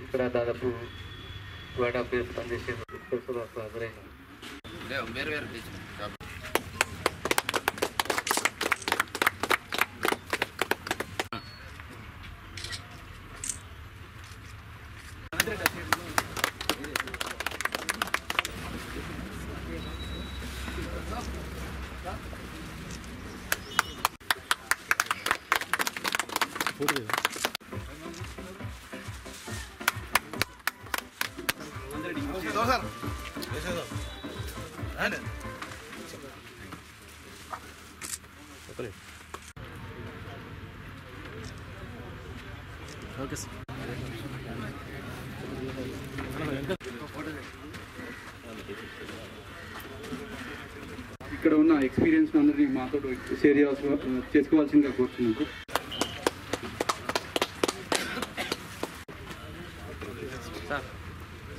ఇక్కడ దాదాపు one of years పనిచేసే ఉత్సవాలకు హాజరైన వేరు వేరు ఓకే సార్ ఇక్కడ ఉన్న ఎక్స్పీరియన్స్ అందరినీ మాతో షేర్ చేయాల్సి చేసుకోవాల్సిందిగా కోరుతున్నాను సార్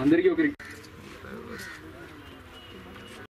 అందరికీ ఒక